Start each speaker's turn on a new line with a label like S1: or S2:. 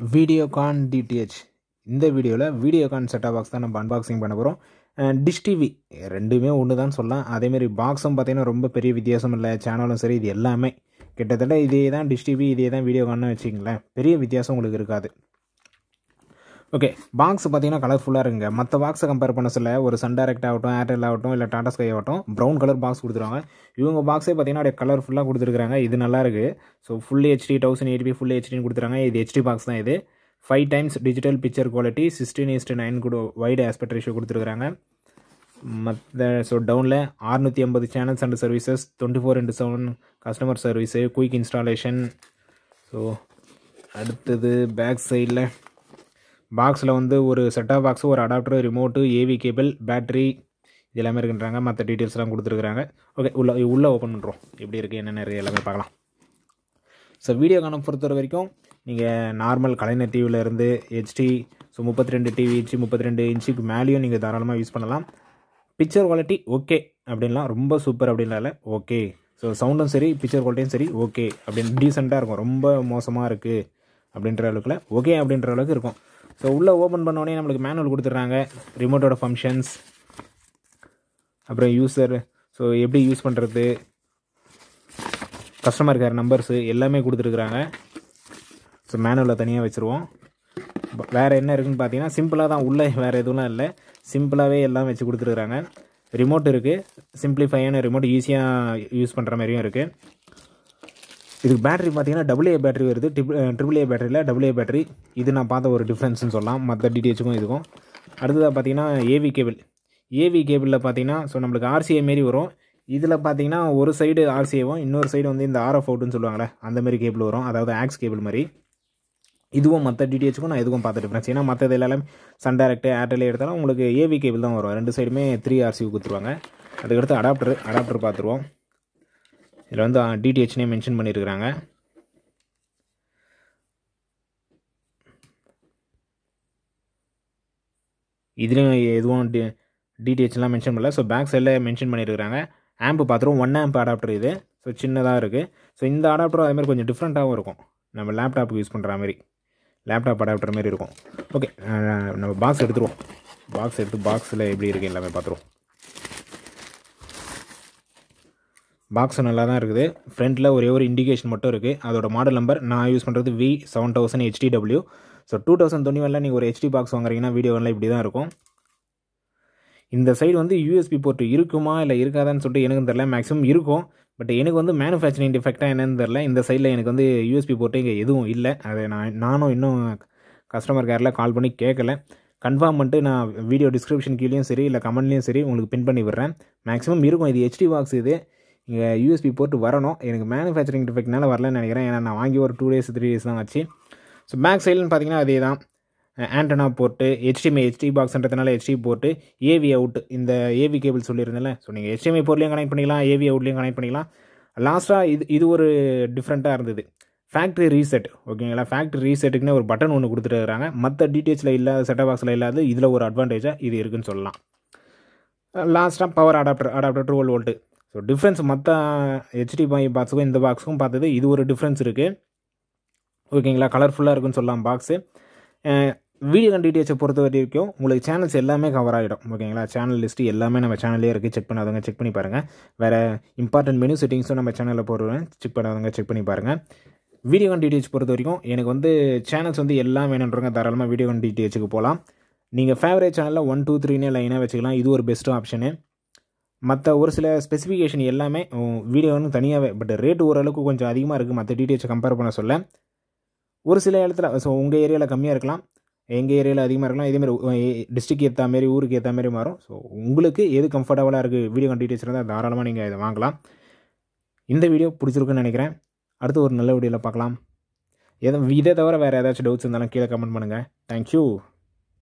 S1: Videocon DTH இந்த வீடியோவில் Videocon set top box தான் நம்ம அன்பாக்சிங் பண்ண போகிறோம் டிஷ் டிவி ரெண்டுமே ஒன்று தான் சொல்லலாம் அதேமாரி பாக்ஸும் பார்த்தீங்கன்னா ரொம்ப பெரிய வித்தியாசம் இல்லை. சேனலும் சரி இது எல்லாமே. கிட்டத்தட்ட இதே தான் டிஷ் டிவி இதே தான் வீடியோகான்னு வச்சுங்களேன் பெரிய வித்தியாசம் உங்களுக்கு இருக்காது. ஓகே பாக்ஸ் பார்த்தீங்கன்னா கலர்ஃபுல்லாக இருக்குங்க. மற்ற பாக்ஸை கம்பேர் பண்ண சொல்ல ஒரு சன் டேரக்ட் ஆகட்டும் ஏர்டெல் ஆகட்டும் இல்லை டாடா ஸ்கை ஆகட்டும் ப்ரௌன் கலர் பாக்ஸ் கொடுத்துருவாங்க. இவங்க பாக்ஸே பார்த்தீங்கன்னா அப்படியே கலர்ஃபுல்லாக கொடுத்துருக்காங்க இது நல்லாயிருக்கு so full HD thousand eight P full ஹெச்டின்னு கொடுத்துருக்காங்க. இது ஹெச்டி பாக்ஸ் தான் இது. Five times digital picture quality sixteen is to nine கூட வைடு ஆஸ்பெக்ட் ரேஷியோ கொடுத்துருக்காங்க மற்ற ஸோ டவுனில் அறுநூற்றி ஐம்பது channels and services twenty four into seven customer service quick installation so அடுத்தது பேக் சைடில் பாக்ஸில் வந்து ஒரு செட்டாக பாக்ஸு ஒரு adapter remote AV cable battery இது எல்லாமே இருக்குன்றாங்க. மற்ற டீட்டெயில்ஸ்லாம் கொடுத்துருக்குறாங்க. ஓகே உள்ள உள்ளே ஓப்பன் பண்ணுறோம் எப்படி இருக்குது என்னென்ன எல்லாமே பார்க்கலாம். ஸோ வீடியோ காணம் பொறுத்தவரை வரைக்கும் நீங்கள் நார்மல் கலைஞர் டிவியில் இருந்து ஹெச்டி ஸோ முப்பத்தி ரெண்டு டிவி இன்ச்சு முப்பத்தி ரெண்டு இன்ச்சுக்கு மேலேயும் நீங்கள் தாராளமாக யூஸ் பண்ணலாம். பிக்சர் குவாலிட்டி ஓகே அப்படின்லாம் ரொம்ப சூப்பர் அப்படின்னால ஓகே ஸோ சவுண்டும் சரி பிக்சர் குவாலிட்டியும் சரி ஓகே அப்படின்னு டீசெண்டாக இருக்கும். ரொம்ப மோசமாக இருக்குது அப்படின்ற அளவுக்குல ஓகே அப்படின்ற அளவுக்கு இருக்கும். ஸோ உள்ளே ஓப்பன் பண்ணோடனே நம்மளுக்கு மேனுவல் கொடுத்துட்றாங்க. ரிமோட்டோட ஃபங்க்ஷன்ஸ் அப்புறம் யூஸர் ஸோ எப்படி யூஸ் பண்ணுறது கஸ்டமர் கேர் நம்பர்ஸு எல்லாமே கொடுத்துருக்குறாங்க. ஸோ மேனுவலில் தனியாக வச்சுருவோம். வேறு என்ன இருக்குதுன்னு பார்த்தீங்கன்னா சிம்பிளாக தான். உள்ளே வேறு எதுவும் இல்லை. சிம்பிளாகவே எல்லாம் வச்சு கொடுத்துருக்குறாங்க. ரிமோட் இருக்குது சிம்பிளிஃபையான ரிமோட் ஈஸியாக யூஸ் பண்ணுற மாதிரியும் இருக்குது இதுக்கு பேட்டரி பார்த்தீங்கன்னா டபுள் ஏ பேட்டரி வருது. ட்ரிபிள் ஏ பேட்டரியில் டபுள் ஏ பேட்டரி இது நான் பார்த்த ஒரு டிஃப்ரென்ஸ்னு சொல்லலாம். மற்ற டிடிஹெச்சுக்கும் இதுக்கும். அடுத்ததாக பார்த்தீங்கன்னா ஏவி கேபிள் ஏவி கேபிளில் பார்த்தீங்கன்னா ஸோ நம்மளுக்கு ஆர்சிஏ மாரி வரும். இதில் பார்த்தீங்கன்னா ஒரு சைடு ஆர்சிஏவும் இன்னொரு சைடு வந்து இந்த ஆர்எஃப் அவுட்டுன்னு சொல்லுவாங்களே அந்த மாதிரி கேபிள் வரும். அதாவது ஆக்ஸ் கேபிள் மாதிரி இதுவும் மற்ற டிடிஹெச்சுக்கும் நான் எதுவும் பார்த்த டிஃப்ரென்ஸ் ஏன்னா மற்றது எல்லாமே சன் டேரக்ட் ஏர்டெல் எடுத்தாலும் உங்களுக்கு ஏவி கேபிள் தான் வரும். ரெண்டு சைடுமே த்ரீ ஆர்சி கொடுத்துருவாங்க. அதுக்கடுத்து அடாப்டர் அடாப்டர் பார்த்துருவோம். இதில் வந்து டிடிஹெச்னே மென்ஷன் பண்ணியிருக்கிறாங்க. இதுலேயும் எதுவும் டி டிடிஹெச்லாம் மென்ஷன் பண்ணல. ஸோ பேக் சைடில் மென்ஷன் பண்ணியிருக்கிறாங்க. ஆம்பு பார்த்துருவோம் ஒன் ஆம்ப் அடாப்டர் இது. ஸோ சின்னதாக இருக்குது ஸோ இந்த அடாப்டரும் அதேமாதிரி கொஞ்சம் டிஃப்ரெண்ட்டாகவும் இருக்கும். நம்ம லேப்டாப்புக்கு யூஸ் பண்ணுற மாதிரி. லேப்டாப் அடாப்டர் மாதிரி இருக்கும். ஓகே நம்ம பாக்ஸ் எடுத்துருவோம். பாக்ஸ் எடுத்து பாக்ஸில் எப்படி இருக்குது எல்லாமே பார்த்துருவோம் பாக்ஸ் நல்லா தான் இருக்குது ஃப்ரண்ட்டில் ஒரே ஒரு இண்டிகேஷன் மட்டும் இருக்குது அதோட மாடல் நம்பர் நான் யூஸ் பண்ணுறது V seven thousand HDW so two thousand twenty ஒனில் நீங்கள் ஒரு ஹெச்டி பாக்ஸ் வாங்குறீங்கன்னா வீடியோவில் இப்படி தான் இருக்கும். இந்த சைடு வந்து யூஎஸ்பி போர்ட் இருக்குமா இல்லை இருக்காதான்னு சொல்லிட்டு எனக்கு தெரில மேக்ஸிமம் இருக்கும். பட் எனக்கு வந்து மேனுஃபேக்சரிங் டிஃபெக்டாக என்னன்னு தெரில இந்த சைடில் எனக்கு வந்து யூஎஸ்பி போர்ட்டு இங்கே எதுவும் இல்லை. அதை நான் நானும் இன்னும் கஸ்டமர் கேரில் கால் பண்ணி கேட்கல கன்ஃபார்ம் பண்ணிட்டு நான் வீடியோ டிஸ்கிரிப்ஷன் கீழேயும் சரி இல்லை கமெண்ட்லேயும் சரி உங்களுக்கு பின் பண்ணி விடுறேன். மேக்ஸிமம் இருக்கும். இது ஹெச்டி பாக்ஸ் இது. இங்கே யூஎஸ்பி போட்டு வரணும். எனக்கு மேனுஃபேக்சரிங் டிஃபெக்ட்னால வரலன்னு நினைக்கிறேன். ஏன்னா நான் வாங்கி ஒரு டூ டேஸ் த்ரீ டேஸ் தான் ஆச்சு. ஸோ பேக் சைடுன்னு பார்த்தீங்கன்னா அதே தான் ஆண்டனா போட்டு ஹெச்டிஎம்ஐ ஹெச்டி பாக்ஸ்ன்றதுனால ஹெச்டி போட்டு ஏவி அவுட் இந்த ஏவி கேபிள் சொல்லியிருந்தேன்ல. ஸோ நீங்கள் ஹெச்டிஎம்ஐ போர்ட்லேயும் கனெக்ட் பண்ணிக்கலாம் ஏவி அவுட்லேயும் கனெக்ட் பண்ணிக்கலாம். லாஸ்ட்டாக இது இது ஒரு டிஃப்ரெண்ட்டாக இருந்தது. ஃபேக்ட்ரி ரீசெட் ஓகேங்களா? ஃபேக்ட்ரி ரீசெட்டுக்குன்னு ஒரு பட்டன் ஒன்று கொடுத்துருக்காங்க மற்ற டீடெயில்ஸில் இல்லாத செட்டப் பாக்ஸில் இல்லாத இதில் ஒரு அட்வான்டேஜாக இது இருக்குன்னு சொல்லலாம். லாஸ்ட்டாக power adapter adapter twelve volt so difference மற்ற ஹெச்டி பாக்ஸுக்கும் இந்த பாக்ஸுக்கும் பார்த்தது இது ஒரு டிஃப்ரென்ஸ் இருக்குது ஓகேங்களா கலர்ஃபுல்லாக இருக்குன்னு சொல்லலாம் பாக்ஸு வீடியோ டிடிஹெச்சை பொறுத்த வரைக்கும் உங்களுக்கு சேனல்ஸ் எல்லாமே கவர் ஆகிடும் ஓகேங்களா சேனல் லிஸ்ட்டு எல்லாமே நம்ம சேனல்லே இருக்குது செக் பண்ணாதவங்க செக் பண்ணி பாருங்கள் வேறு இம்பார்ட்டன்ட் மெனு செட்டிங்ஸும் நம்ம சேனலில் போடுவேன் செக் பண்ணாதவங்க செக் பண்ணி பாருங்கள் வீடியோ டீட்டெயில்ஸ் பொறுத்த வரைக்கும் எனக்கு வந்து சேனல்ஸ் வந்து எல்லாம் வேணுன்றவங்க தாராளமாக வீடியோ டீட்டெயில்ஸுக்கு போகலாம் நீங்கள் ஃபேவரேட் சேனலில் ஒன் டூ த்ரீனே லைனாக வச்சுக்கலாம். இது ஒரு பெஸ்ட்டு ஆப்ஷனு மற்ற ஒரு சில ஸ்பெசிஃபிகேஷன் எல்லாமே வீடியோன்னு தனியாகவே பட் ரேட் ஓரளவுக்கு கொஞ்சம் அதிகமாக இருக்குது மற்ற டீட்டெயில்ஸை கம்பேர் பண்ண சொல்ல. ஒரு சில இடத்துல ஸோ உங்கள் ஏரியாவில் கம்மியாக இருக்கலாம். எங்கள் ஏரியாவில் அதிகமாக இருக்கலாம். இதேமாதிரி டிஸ்ட்ரிக் ஏற்ற மாரி ஊருக்கு ஏற்ற மாரி மாறும். ஸோ உங்களுக்கு எது கம்ஃபர்டபுளாக இருக்குது வீடியோ டீட்டெயில்ஸ் இருந்தால் தாராளமாக நீங்கள் இதை வாங்கலாம். இந்த வீடியோ பிடிச்சிருக்குன்னு நினைக்கிறேன். அடுத்து ஒரு நல்ல வீடியோவில் பார்க்கலாம். எதுவும் இதை தவிர வேறு ஏதாச்சும் டவுட்ஸ் இருந்தாலும் கீழே கமெண்ட் பண்ணுங்கள் தேங்க்யூ